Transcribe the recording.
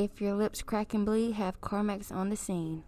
If your lips crack and bleed, have Carmex on the scene.